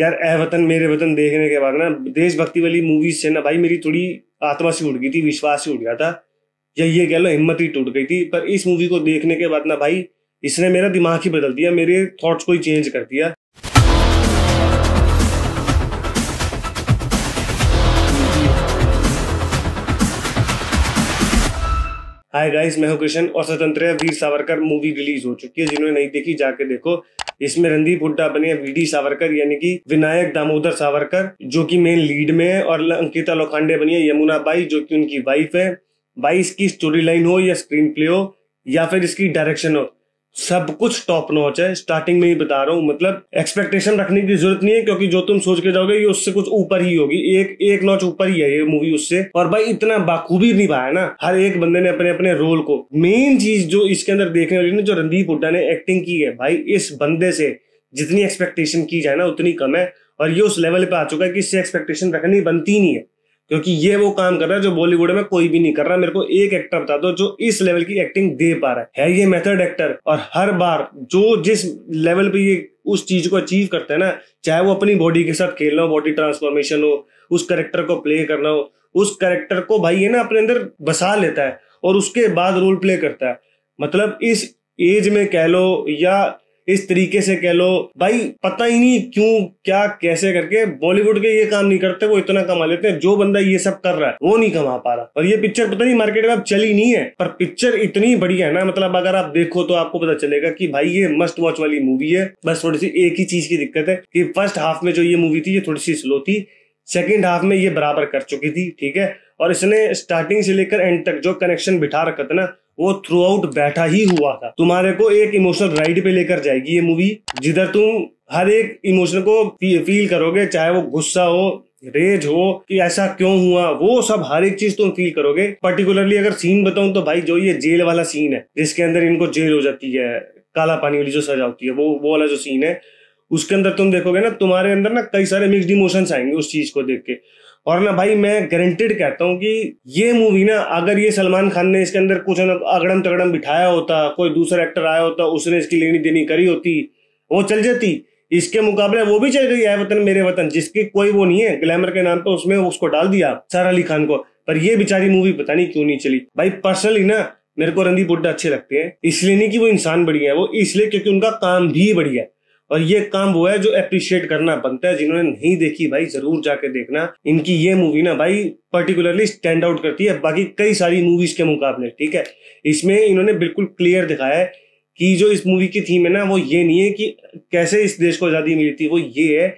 यार ए वतन, मेरे वतन देखने के बाद ना, देशभक्ति वाली मूवीज़ से ना भाई मेरी थोड़ी आत्मा सी उड़ गई थी, विश्वास ही उड़ गया था। या ये कह लो, हिम्मत ही टूट गई थी। पर इस मूवी को देखने के बाद ना भाई, इसने मेरा दिमाग ही बदल दिया, मेरे थॉट्स को ही चेंज कर दिया। हाय गाइस मैं हूँ कृष्ण और स्वतंत्र वीर सावरकर मूवी रिलीज़ हो चुकी है। जिन्होंने नहीं देखी, जाके देखो। इसमें रणदीप हुड्डा बने वीडी सावरकर, यानी कि विनायक दामोदर सावरकर, जो कि मेन लीड में है, और अंकिता लोखांडे बनी है, यमुना बाई, जो कि उनकी वाइफ है। बाई इसकी स्टोरी लाइन हो या स्क्रीन प्ले हो, या फिर इसकी डायरेक्शन हो सब कुछ टॉप नॉच है। स्टार्टिंग में ही बता रहा हूँ मतलब एक्सपेक्टेशन रखने की ज़रूरत नहीं है, क्योंकि जो तुम सोच के जाओगे, ये उससे कुछ ऊपर ही होगी। एक एक नॉच ऊपर ही है ये मूवी उससे। और भाई, इतना बाखूबी निभाया ना, हर एक बंदे ने अपने अपने रोल को। मेन चीज़ जो इसके अंदर देखने वाली ना, जो रणदीप हुड्डा ने एक्टिंग की है, भाई, इस बंदे से जितनी एक्सपेक्टेशन की जाए ना, उतनी कम है। और ये उस लेवल पे आ चुका है कि इससे एक्सपेक्टेशन रखनी बनती नहीं है। क्योंकि ये वो काम कर रहा है जो बॉलीवुड में कोई भी नहीं कर रहा। मेरे को एक एक्टर बता दो जो इस लेवल की एक्टिंग दे पा रहा है, है ये मेथड एक्टर और हर बार जो जिस लेवल पे ये उस चीज़ को अचीव करता है ना चाहे वो अपनी बॉडी के साथ खेलना हो बॉडी ट्रांसफॉर्मेशन हो उस करेक्टर को प्ले करना हो उस करेक्टर को भाई ये ना अपने अंदर बसा लेता है और उसके बाद रोल प्ले करता है। मतलब इस एज में कह लो या इस तरीके से कह लो, भाई पता ही नहीं क्यों, क्या, कैसे करके बॉलीवुड के ये काम नहीं करते, वो इतना कमा लेते हैं, जो बंदा ये सब कर रहा है, वो नहीं कमा पा रहा। और ये पिक्चर पता नहीं मार्केट में अब चली नहीं है, पर पिक्चर इतनी बढ़िया है ना मतलब अगर आप देखो तो आपको पता चलेगा कि भाई ये मस्ट वॉच वाली मूवी है, बस थोड़ी सी एक ही चीज़ की दिक्कत है कि फ़र्स्ट हाफ़ में जो ये मूवी थी, ये थोड़ी सी स्लो थी सेकेंड हाफ़ में ये बराबर कर चुकी थी, ठीक है? और इसने स्टार्टिंग से लेकर एंड तक जो कनेक्शन बिठा रखा था ना वो थ्रू आउट बैठा ही हुआ था। तुम्हारे को एक इमोशनल राइड पे लेकर जाएगी ये मूवी जिधर तुम हर एक इमोशन को फील करोगे, चाहे वो गुस्सा हो रेज हो, कि ऐसा क्यों हुआ, वो सब हर एक चीज़ तुम फील करोगे। पर्टिकुलरली अगर सीन बताऊँ तो भाई जो ये जेल वाला सीन है, जिसके अंदर इनको जेल हो जाती है, काला पानी वाली जो सजा होती है, वो वो वाला जो सीन है, उसके अंदर तुम देखोगे ना, तुम्हारे अंदर ना कई सारे मिक्सड इमोशंस आएँगे उस चीज़ को देख के। और ना भाई मैं गारंटेड कहता हूँ कि ये मूवी ना, अगर ये सलमान खान ने इसके अंदर कुछ अगड़म तगड़म बिठाया होता, कोई दूसरा एक्टर आया होता, उसने इसकी लेनी देनी करी होती, वो चल जाती। इसके मुकाबले वो भी चल गई, है वतन, मेरे वतन, जिसकी कोई वो नहीं है ग्लैमर के नाम पे उसमें उसको डाल दिया सर अली खान को। पर ये बेचारी मूवी पता नहीं क्यों नहीं चली। भाई पर्सनली ना, मेरे को रणदीप हुड्डा अच्छे लगते हैं, इसलिए नहीं कि वो इंसान बढ़िया है, वो इसलिए क्योंकि उनका काम भी बढ़िया है। और ये काम वो है जो अप्रिशिएट करना बनता है, जिन्होंने नहीं देखी, भाई, ज़रूर जाके देखना। इनकी ये मूवी ना, भाई पर्टिकुलरली स्टैंड आउट करती है। बाकी कई सारी मूवीज़ के मुकाबले, ठीक है? इसमें इन्होंने बिल्कुल क्लियर दिखाया है कि जो इस मूवी की थीम है ना, वो ये नहीं है कि कैसे इस देश को आज़ादी मिली थी। वो ये है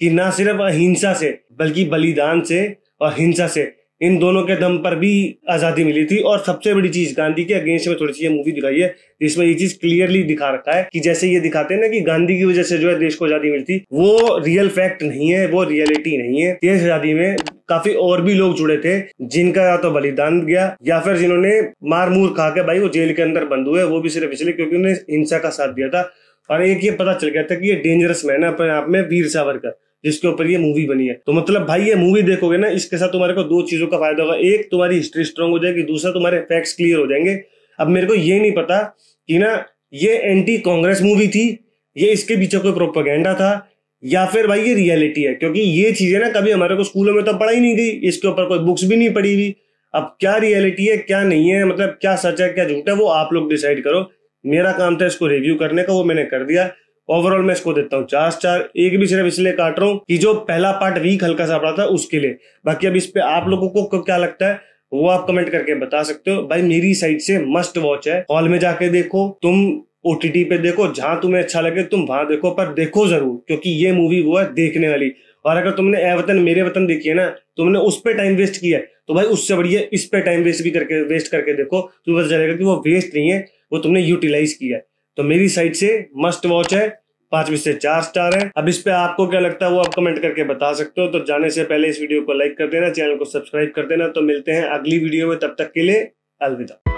कि ना सिर्फ़ अहिंसा से, बल्कि बलिदान से और हिंसा से। इन दोनों के दम पर भी आज़ादी मिली थी। और सबसे बड़ी चीज़ गांधी के अगेंस्ट में थोड़ी सी ये मूवी दिखाई है, जिसमें ये चीज़ क्लियरली दिखा रखा है कि जैसे ये दिखाते हैं ना कि गांधी की वजह से जो है देश को आज़ादी मिली थी, वो रियल फैक्ट नहीं है, वो रियलिटी नहीं है। देश आज़ादी में काफ़ी और भी लोग जुड़े थे, जिनका या तो बलिदान गया, या फिर जिन्होंने मार मूर खा के भाई वो जेल के अंदर बंद हुए, वो भी सिर्फ़ इसलिए क्योंकि उन्होंने हिंसा का साथ दिया था। और एक ये पता चल गया था कि ये डेंजरस मैन है अपने आप में, वीर सावरकर। जिसके ऊपर ये मूवी बनी है। तो मतलब भाई ये मूवी देखोगे ना, इसके साथ तुम्हारे को दो चीज़ों का फ़ायदा होगा। एक, तुम्हारी हिस्ट्री स्ट्रॉन्ग हो जाएगी। दूसरा, तुम्हारे फैक्ट्स क्लियर हो जाएँगे। अब मेरे को ये नहीं पता कि ना, ये एंटी कांग्रेस मूवी थी, ये इसके पीछे कोई प्रोपोगेंडा था, या फिर भाई ये रियलिटी है। क्योंकि ये चीज़ें ना कभी हमारे को स्कूलों में तो पढ़ाई नहीं गई, इसके ऊपर कोई बुक्स भी नहीं पढ़ी हुई। अब क्या रियलिटी है, क्या नहीं है मतलब क्या सच है, क्या झूठ है, वो आप लोग डिसाइड करो। मेरा काम था इसको रिव्यू करने का, वो मैंने कर दिया। ओवरऑल मैं इसको देता हूँ। चार स्टार एक भी सिर्फ़ इसलिए काट रहा हूँ कि जो पहला पार्ट वीक हल्का सा पड़ा था, उसके लिए। बाकी अब इस पे आप लोगों को क्या लगता है? वो आप कमेंट करके बता सकते हो। भाई, मेरी साइड से मस्ट वॉच है। हॉल में जाके देखो, तुम ओटीटी पे देखो, जहाँ तुम्हें अच्छा लगे, तुम वहाँ देखो, पर देखो ज़रूर, क्योंकि ये मूवी वो है देखने वाली। और अगर तुमने ए वतन, मेरे वतन देखी है ना, तुमने उस पर टाइम वेस्ट किया है तो भाई, उससे बढ़िया इस पे टाइम वेस्ट भी करके वेस्ट करके देखो तुम्हें पता चलेगा कि वो वेस्ट नहीं है, वो तुमने यूटिलाइज किया है। तो मेरी साइड से मस्ट वॉच है। पाँच में से चार स्टार है। अब इस पे आपको क्या लगता है वो आप कमेंट करके बता सकते हो। तो जाने से पहले इस वीडियो को लाइक कर देना, चैनल को सब्सक्राइब कर देना। तो मिलते हैं अगली वीडियो में, तब तक के लिए अलविदा।